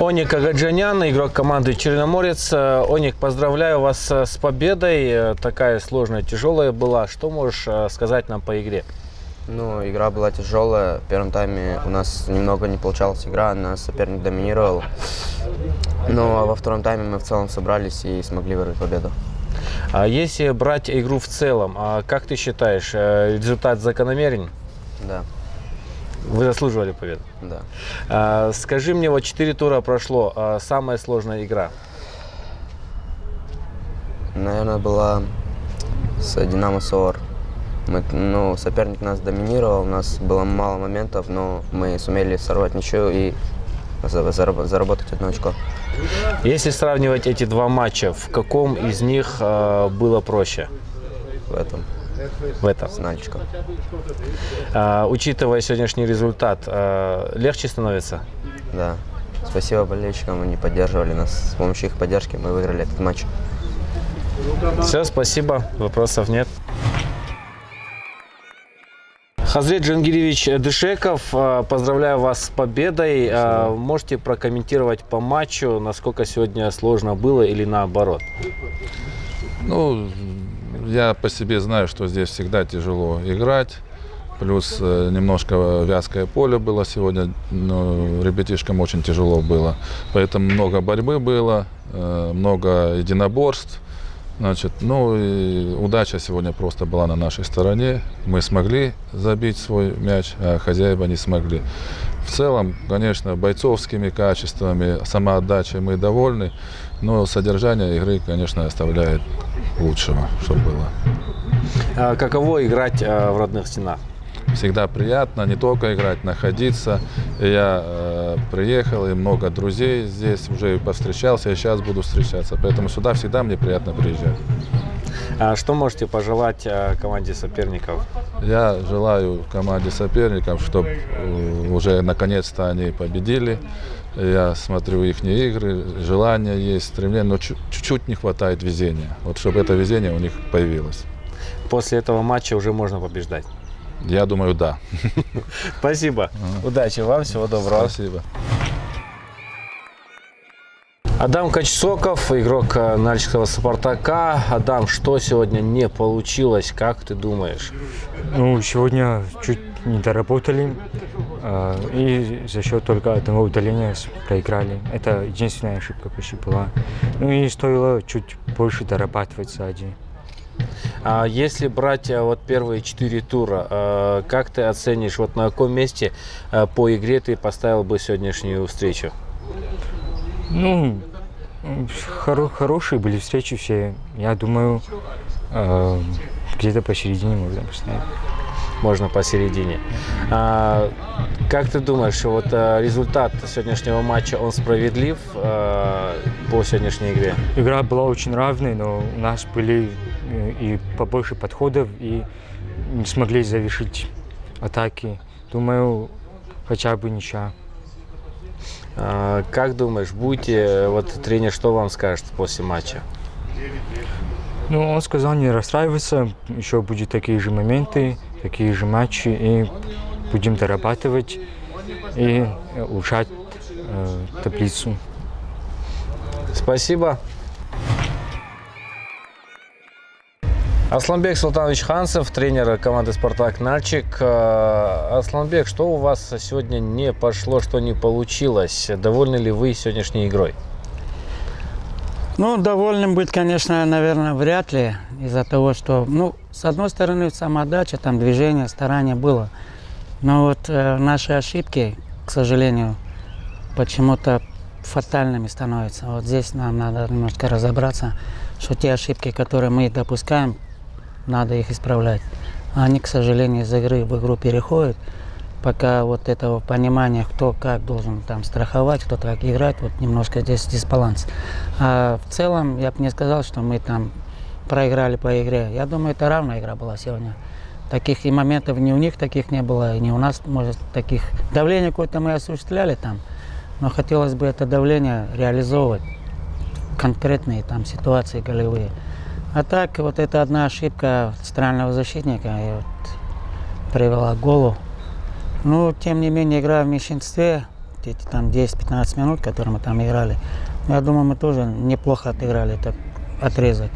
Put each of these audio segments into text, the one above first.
Оник Агаджанян, игрок команды Черноморец. Э, Оник, поздравляю вас э, с победой. Э, Такая сложная, тяжелая была. Что можешь сказать нам по игре? Ну, игра была тяжелая. В первом тайме у нас немного не получалась игра, нас соперник доминировал. Ну, а во втором тайме мы в целом собрались и смогли вырвать победу. А Если брать игру в целом, а как ты считаешь, результат закономерен? Да, Вы заслуживали победу. да. А, Скажи мне, вот 4 тура прошло, а самая сложная игра? Наверное, была с Динамо Соор. Мы, ну, соперник нас доминировал, у нас было мало моментов, но мы сумели сорвать ничью и за- зараб- заработать одно очко. Если сравнивать эти два матча, в каком из них э, было проще В этом, в этом? с Нальчиком. А, Учитывая сегодняшний результат, э, легче становится? Да. Спасибо болельщикам, они поддерживали нас. С помощью их поддержки мы выиграли этот матч. Все, спасибо, вопросов нет. Хазрет Джангиревич Дышеков, э, поздравляю вас с победой. Э, Можете прокомментировать по матчу, насколько сегодня сложно было или наоборот? Ну, я по себе знаю, что здесь всегда тяжело играть. Плюс э, немножко вязкое поле было сегодня. Ну, ребятишкам очень тяжело было. Поэтому много борьбы было, э, много единоборств. Значит, ну и удача сегодня просто была на нашей стороне. Мы смогли забить свой мяч, а хозяева не смогли. В целом, конечно, бойцовскими качествами, самоотдачей мы довольны, но содержание игры, конечно, оставляет лучшего, что было. А Каково играть э, в родных стенах? Всегда приятно не только играть, находиться. Я э, приехал, и много друзей здесь уже повстречался, и сейчас буду встречаться. Поэтому сюда всегда мне приятно приезжать. А Что можете пожелать э, команде соперников? Я желаю команде соперников, чтобы уже наконец-то они победили. Я смотрю их игры, желание есть, стремление, но чу- чуть-чуть не хватает везения. Вот чтобы это везение у них появилось. После этого матча уже можно побеждать. Я думаю, да. Спасибо. Удачи вам, всего доброго. Спасибо. Адам Качсоков, игрок Нальчикского Спартака. Адам, что сегодня не получилось, как ты думаешь? Ну, сегодня чуть не доработали, и за счет только одного удаления проиграли. Это единственная ошибка почти была. Ну и стоило чуть больше дорабатывать сзади. А если брать э, вот первые четыре тура, э, как ты оценишь, вот на каком месте э, по игре ты поставил бы сегодняшнюю встречу? Ну, хоро- хорошие были встречи все. Я думаю, где-то посередине можно поставить. Можно посередине. А, как ты думаешь, вот э, результат сегодняшнего матча, он справедлив э, по сегодняшней игре? Игра была очень равной, но у нас были э, и побольше подходов, и не смогли завершить атаки. Думаю, хотя бы ничья. А, как думаешь, будете, вот тренер что вам скажет после матча? Ну, он сказал не расстраиваться, еще будут такие же моменты, такие же матчи, и будем дорабатывать и улучшать э, таблицу. Спасибо. Асланбек Султанович Ханцев, тренер команды «Спартак» Нальчик. Э, Асланбек, что у вас сегодня не пошло, что не получилось? Довольны ли вы сегодняшней игрой? Ну, довольным быть, конечно, наверное, вряд ли, из-за того, что, ну, с одной стороны, самоотдача, там, движение, старание было. Но вот э, наши ошибки, к сожалению, почему-то фатальными становятся. Вот здесь нам надо немножко разобраться, что те ошибки, которые мы допускаем, надо их исправлять. Они, к сожалению, из игры в игру переходят. Пока вот этого понимания, кто как должен там страховать, кто как играть, вот немножко здесь дисбаланс. А в целом я бы не сказал, что мы там проиграли по игре. Я думаю, это равная игра была сегодня. Таких и моментов ни у них таких не было, и ни у нас, может, таких. Давление какое-то мы осуществляли там, но хотелось бы это давление реализовывать конкретные там ситуации голевые. А так, вот эта одна ошибка центрального защитника и вот привела к голу. Ну, тем не менее, игра в меньшинстве, эти там 10-15 минут, которые мы там играли, я думаю, мы тоже неплохо отыграли этот отрезок.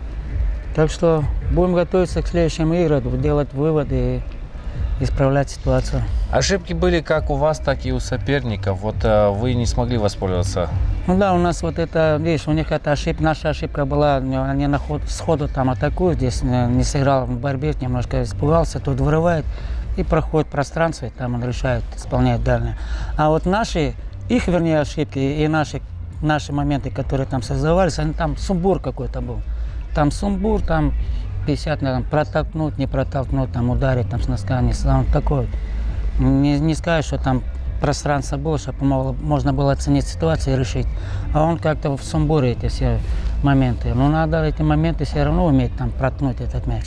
Так что будем готовиться к следующим играм, делать выводы и исправлять ситуацию. Ошибки были как у вас, так и у соперников. Вот э, вы не смогли воспользоваться. Ну да, у нас вот это, видишь, у них эта ошибка, наша ошибка была, они на ход, сходу там атакуют, здесь не, не сыграл в борьбе, немножко испугался, тут вырывает и проходит пространство, и там он решает, исполняет дальнее. А вот наши, их, вернее, ошибки и наши, наши моменты, которые там создавались, они там сумбур какой-то был. Там сумбур, там 50, наверное, протолкнуть, не протолкнуть, там ударить там с носка, не сам такой. Не, не скажешь, что там пространство было, чтобы могло- можно было оценить ситуацию и решить. А он как-то в сумбуре эти все моменты. Но надо эти моменты все равно уметь там проткнуть этот мяч.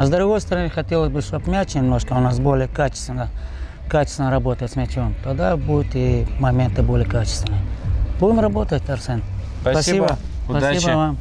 А с другой стороны, хотелось бы, чтобы мяч немножко у нас более качественно, качественно работать с мячом. Тогда будут и моменты более качественные. Будем работать, Арсен. Спасибо. Удачи. Спасибо вам.